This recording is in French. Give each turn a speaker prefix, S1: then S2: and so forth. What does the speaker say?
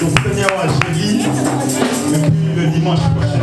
S1: Donc vous venez à jeudi et puis le dimanche prochain.